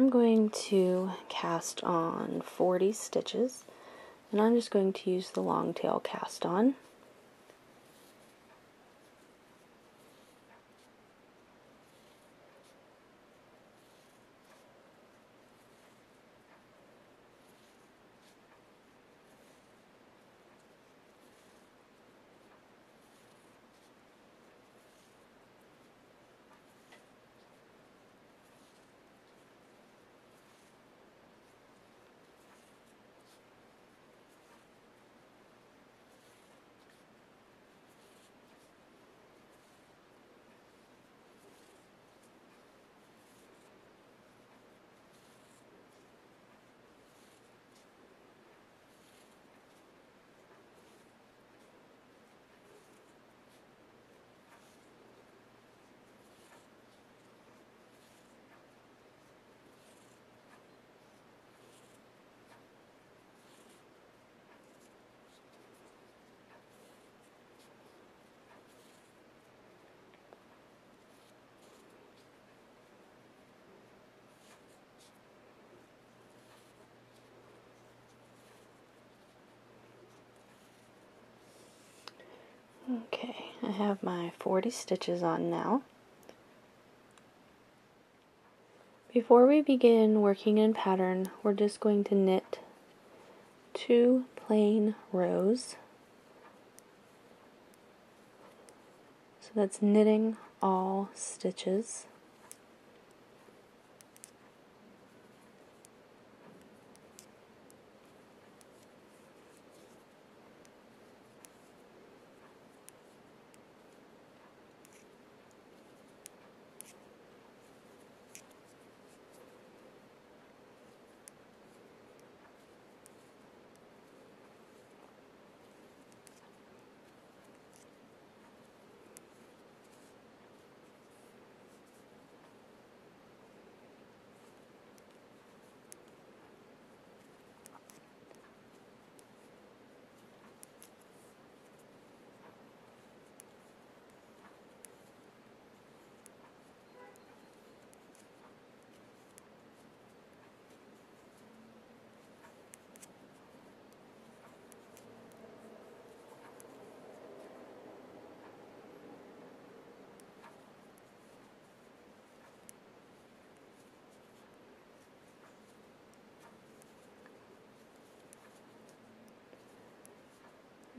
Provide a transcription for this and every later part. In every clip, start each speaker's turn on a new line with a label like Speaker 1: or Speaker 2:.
Speaker 1: I'm going to cast on 40 stitches and I'm just going to use the long tail cast on. Okay, I have my 40 stitches on now. Before we begin working in pattern, we're just going to knit two plain rows. So that's knitting all stitches.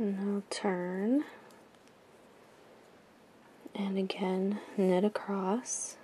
Speaker 1: And I'll turn and again knit across.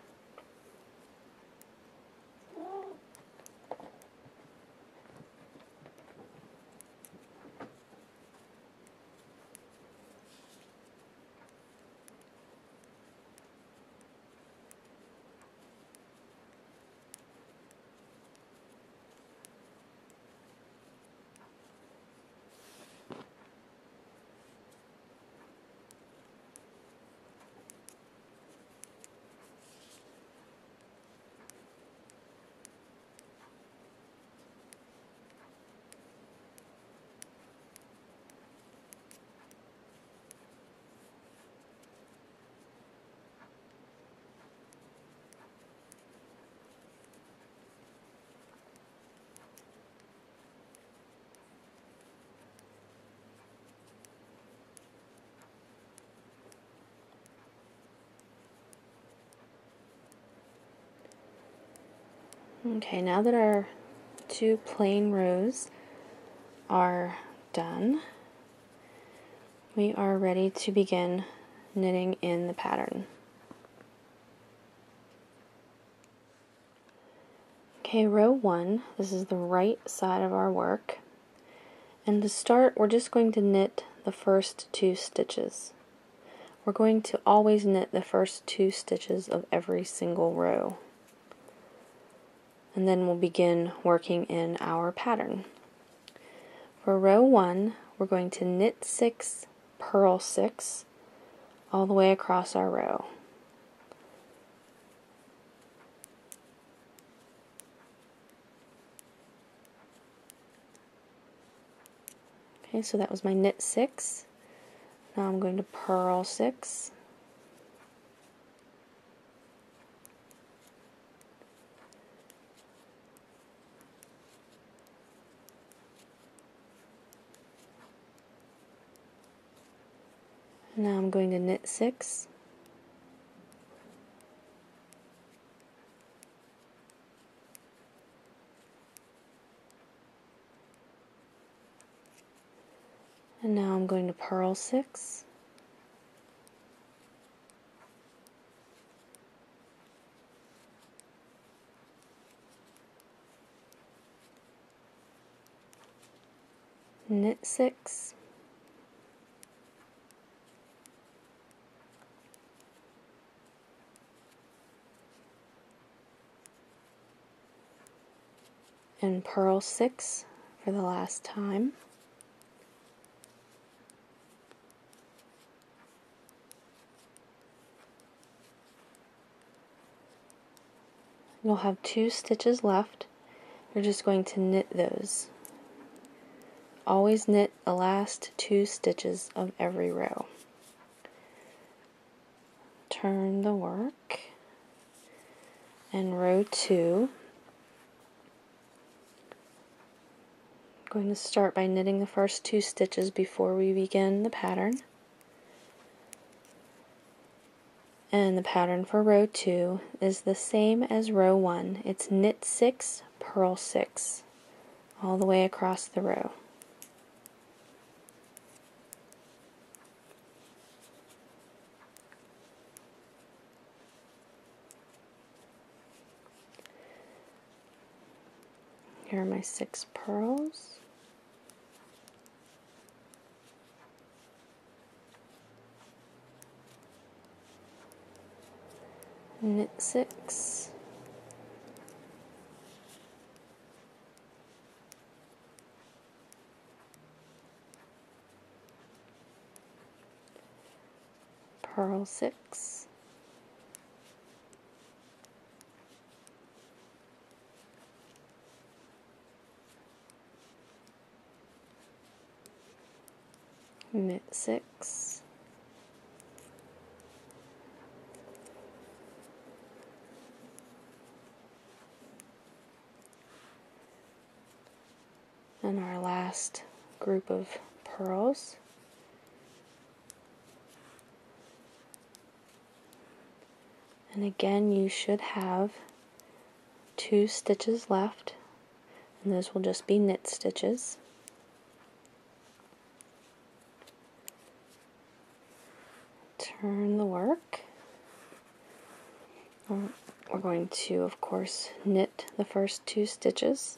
Speaker 1: Okay, now that our two plain rows are done, we are ready to begin knitting in the pattern. Okay, row one, this is the right side of our work. And to start, we're just going to knit the first two stitches. We're going to always knit the first two stitches of every single row and then we'll begin working in our pattern. For row 1, we're going to knit 6, purl 6, all the way across our row. Okay, so that was my knit 6. Now I'm going to purl 6. Now I'm going to knit six. And now I'm going to purl six. knit six and purl 6 for the last time. You'll have two stitches left. You're just going to knit those. Always knit the last two stitches of every row. Turn the work and row 2 going to start by knitting the first two stitches before we begin the pattern. And the pattern for row 2 is the same as row 1. It's knit 6, purl 6, all the way across the row. Here are my six purls. Knit six. Purl six. Knit six. And our last group of purls and again you should have two stitches left. And those will just be knit stitches turn the work. We're going to, of course, knit the first two stitches.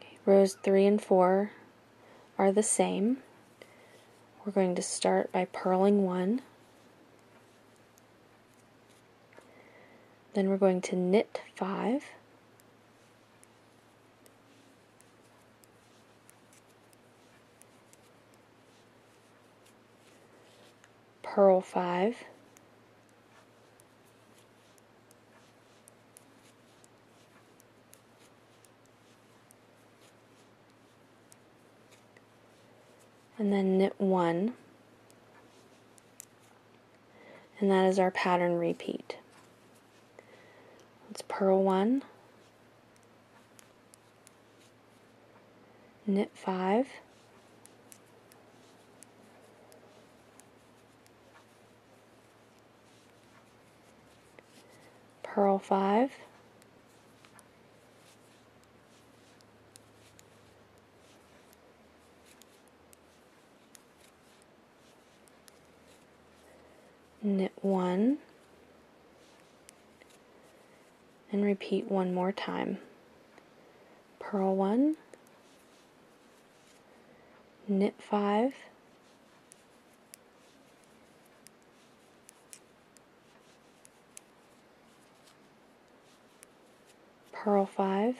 Speaker 1: Okay, rows 3 and 4 are the same. We're going to start by purling one. Then we're going to knit 5. Purl 5 and then knit 1 and that is our pattern repeat. Let's purl 1 knit 5 purl 5 knit 1 and repeat one more time. Purl 1 knit 5 purl 5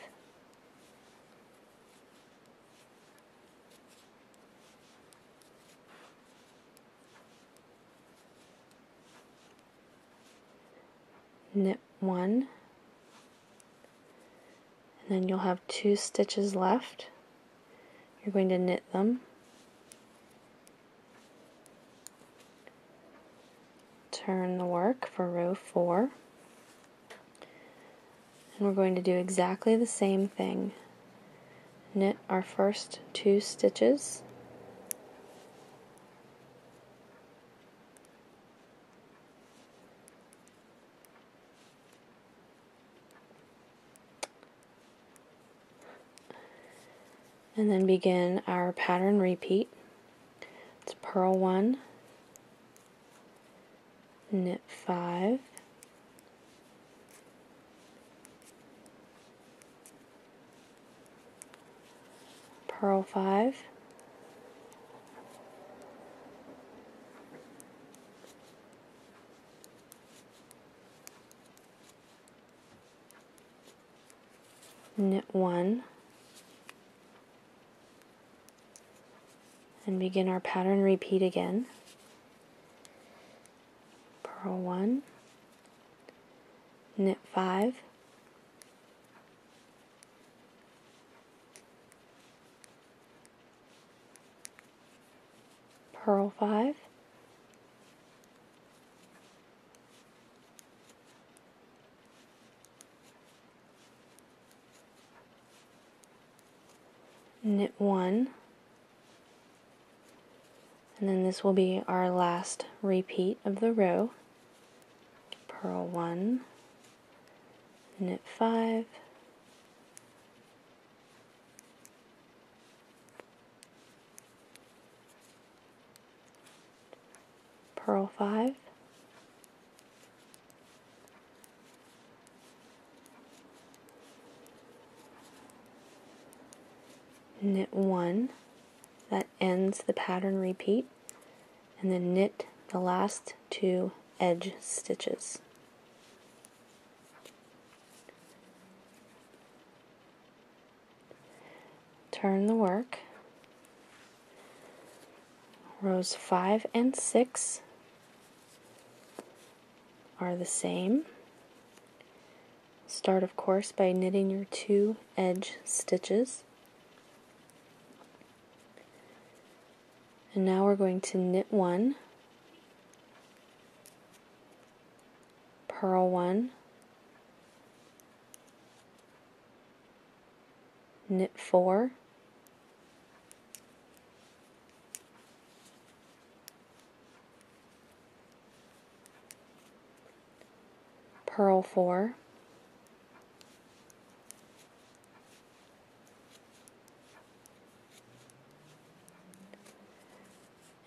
Speaker 1: knit 1 and then you'll have two stitches left. You're going to knit them. Turn the work for row 4 and we're going to do exactly the same thing. knit our first two stitches and then begin our pattern repeat. It's purl 1, knit 5, purl 5, knit 1, and begin our pattern repeat again. Purl 1, knit 5, purl 5, knit 1, and then this will be our last repeat of the row. Purl 1, knit 5, purl 5, knit 1 that ends the pattern repeat and then knit the last two edge stitches. Turn the work. Rows 5 and 6 are the same. Start, of course, by knitting your two edge stitches. And now we're going to knit one, purl one, knit four, purl four,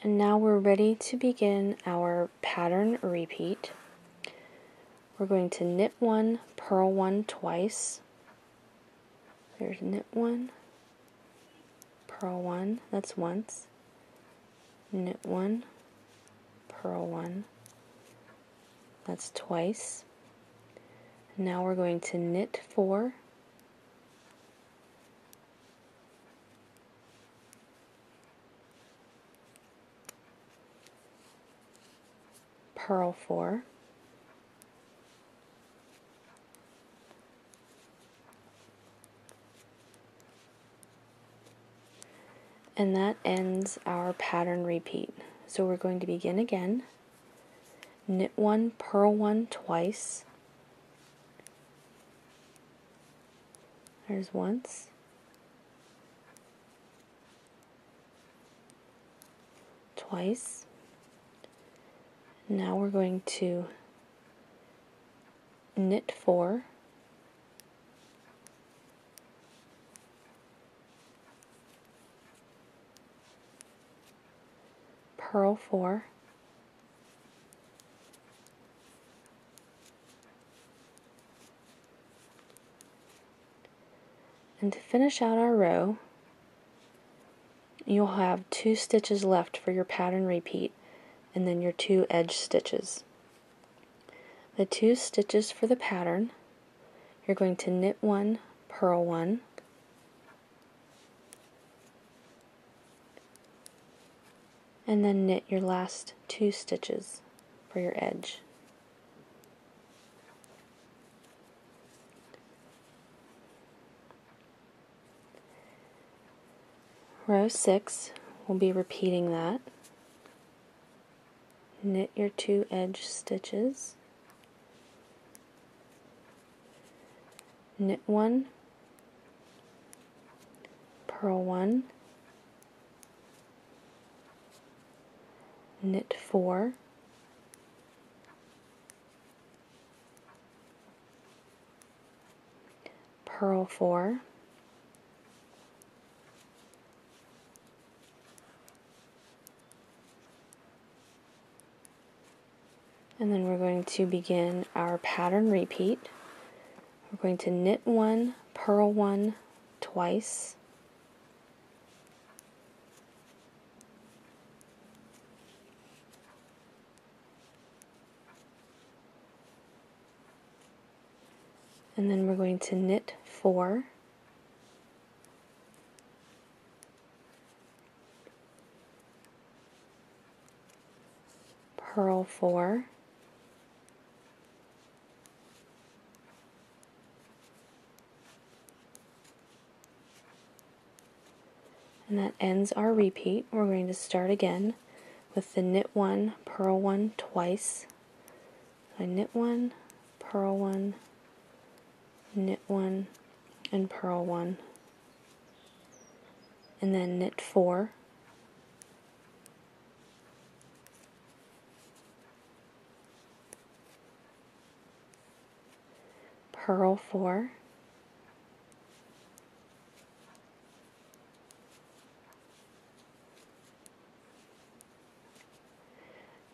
Speaker 1: And now we're ready to begin our pattern repeat. We're going to knit one, purl one twice. There's knit one, purl one, that's once. Knit one, purl one, that's twice. Now we're going to knit four, purl 4, and that ends our pattern repeat. So we're going to begin again, knit 1, purl 1 twice, there's once, twice, now we're going to knit four, purl four, and to finish out our row, you'll have two stitches left for your pattern repeat and then your two edge stitches. The two stitches for the pattern, you're going to knit one, purl one, and then knit your last two stitches for your edge. Row 6, we'll be repeating that. Knit your two edge stitches. Knit one. Purl 1, knit 4, purl 4, and then we're going to begin our pattern repeat. We're going to knit 1, purl 1 twice, and then we're going to knit four. Purl four and that ends our repeat. We're going to start again with the knit one, purl one twice. I knit one, purl one, knit one and purl one and then knit four purl four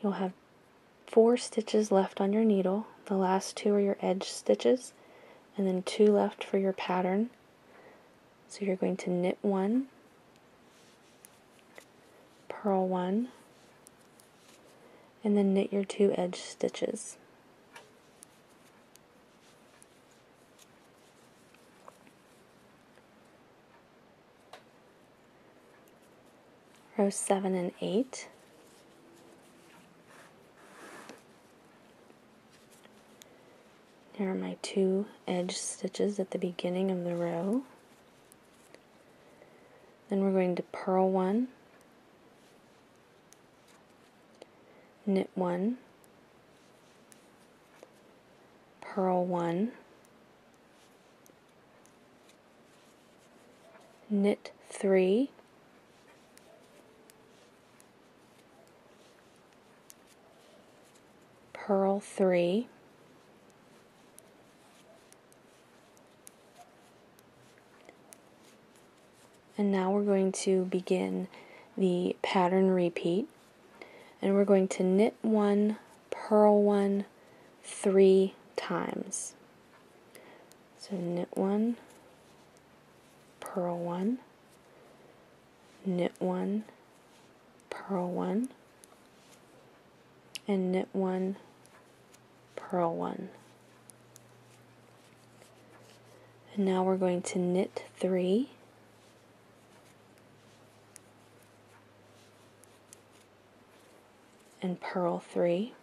Speaker 1: you'll have four stitches left on your needle the last two are your edge stitches and then two left for your pattern. So you're going to knit one, purl one, and then knit your two edge stitches. Row 7 and 8. Here are my two edge stitches at the beginning of the row. Then we're going to purl one, knit one, purl one, knit three, purl three, And now we're going to begin the pattern repeat. And we're going to knit one, purl one, three times. So knit one, purl one, knit one, purl one, and knit one, purl one. And now we're going to knit three, and purl 3.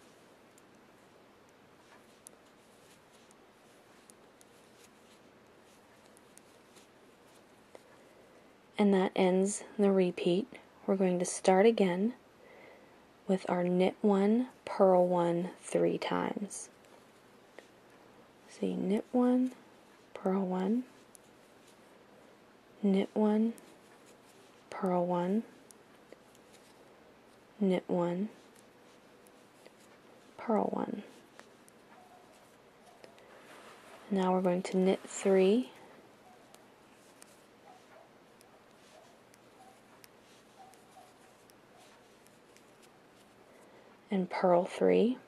Speaker 1: And that ends the repeat. We're going to start again with our knit 1, purl 1 three times. So knit 1, purl 1, knit 1, purl 1, knit 1, purl one. Now we're going to knit three. And purl three.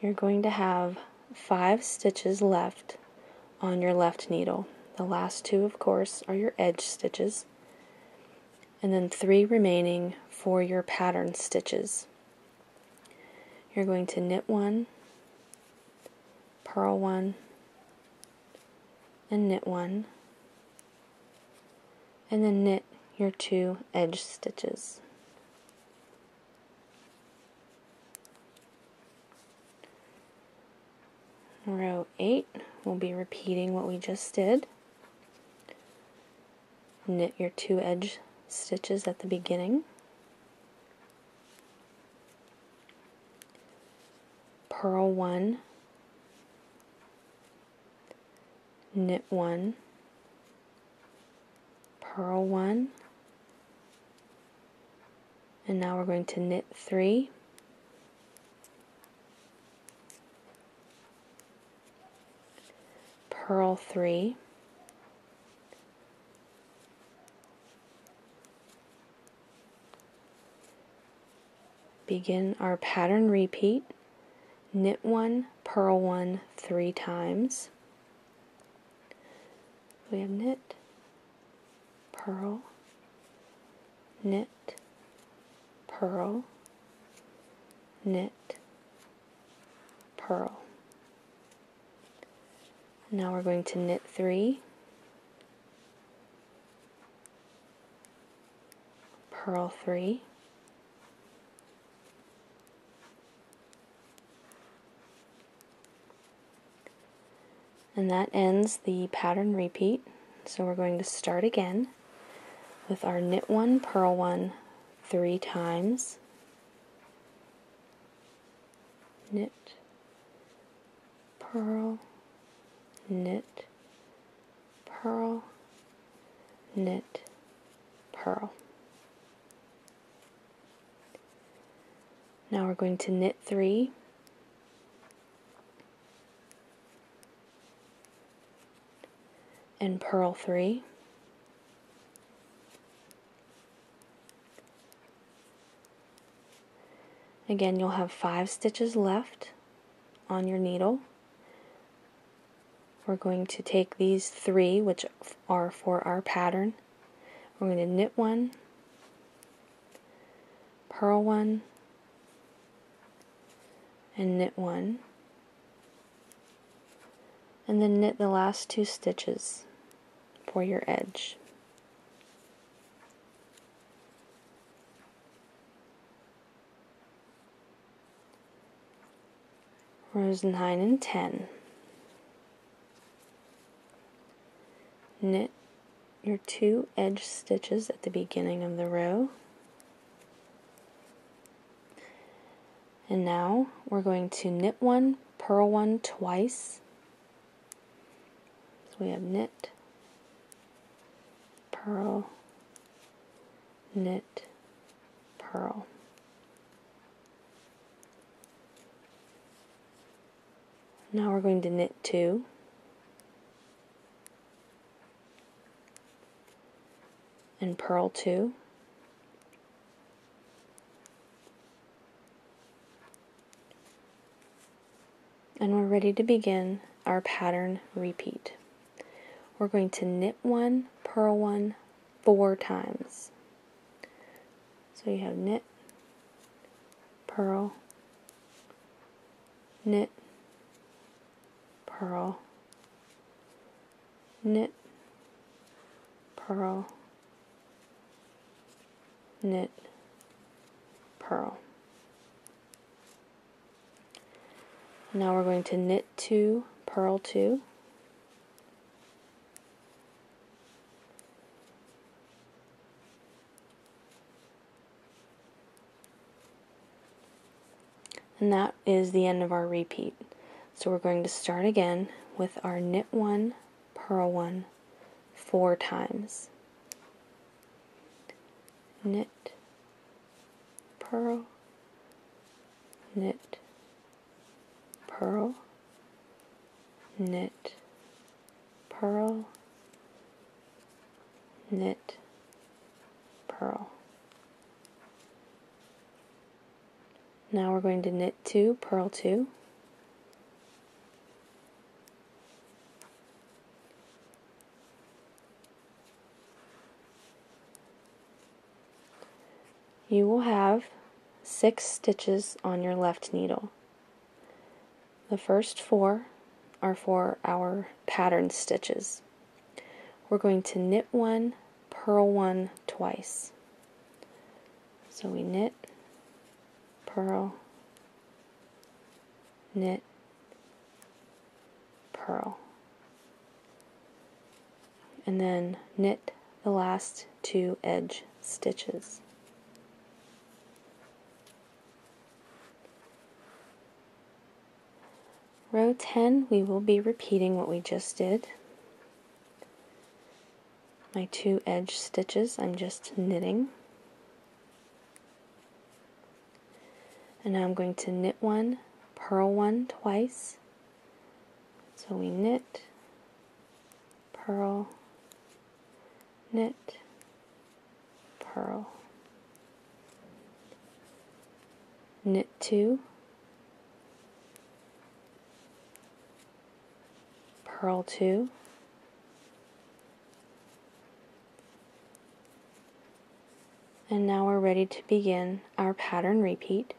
Speaker 1: You're going to have five stitches left on your left needle. The last two, of course, are your edge stitches and then three remaining for your pattern stitches. You're going to knit one, purl one, and knit one, and then knit your two edge stitches. Row 8, we'll be repeating what we just did. Knit your two edge stitches at the beginning, purl one, knit one, purl one, and now we're going to knit three, purl three, begin our pattern repeat, knit one, purl one three times. We have knit, purl, knit, purl, knit, purl. Now we're going to knit three, purl three, and that ends the pattern repeat. So we're going to start again with our knit one, purl one three times, knit, purl, knit, purl, knit, purl. Now we're going to knit three, and purl three. Again, you'll have five stitches left on your needle. We're going to take these three, which are for our pattern. We're going to knit one, purl one, and knit one, and then knit the last two stitches for your edge. Rows 9 and 10. Knit your two edge stitches at the beginning of the row. And now we're going to knit one, purl one twice. So we have knit, purl, knit, purl. Now we're going to knit two. And purl two. And we're ready to begin our pattern repeat we're going to knit one, purl one four times. So you have knit, purl, knit, purl, knit, purl, knit, purl. Now we're going to knit two, purl two, and that is the end of our repeat. So we're going to start again with our knit one, purl one, four times. Knit, purl, knit, purl, knit, purl, knit, purl. Now we're going to knit two, purl two. You will have six stitches on your left needle. The first four are for our pattern stitches. We're going to knit one, purl one twice. So we knit purl, knit, purl. And then knit the last two edge stitches. Row 10, we will be repeating what we just did. my two edge stitches I'm just knitting and now I'm going to knit one purl one twice. So we knit purl knit purl. Knit two purl two. And now we're ready to begin our pattern repeat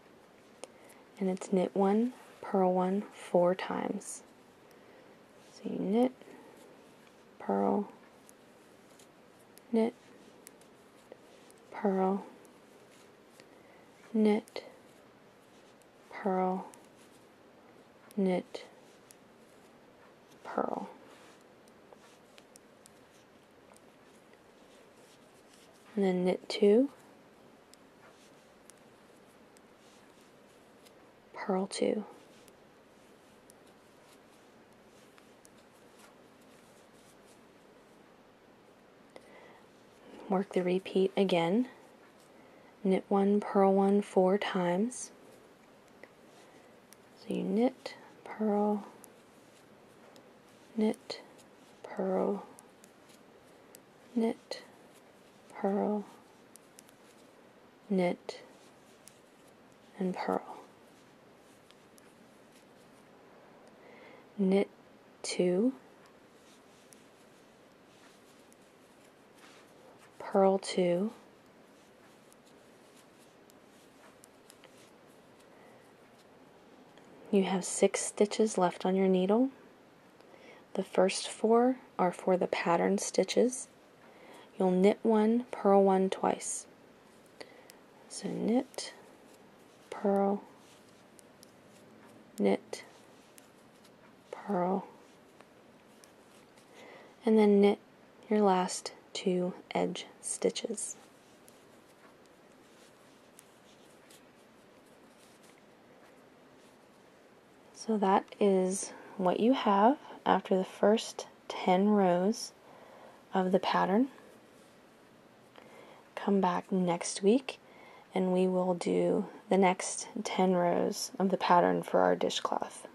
Speaker 1: and it's knit one purl one four times. So you knit purl knit purl knit purl knit purl. And then knit two two work the repeat again. Knit one purl one four times. So you knit purl knit purl knit purl knit and purl knit two. Purl two. You have six stitches left on your needle. The first four are for the pattern stitches. You'll knit one purl one twice. So knit purl knit purl and then knit your last two edge stitches. So that is what you have after the first 10 rows of the pattern. Come back next week and we will do the next 10 rows of the pattern for our dishcloth.